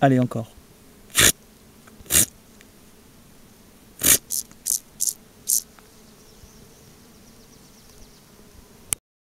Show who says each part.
Speaker 1: Allez encore.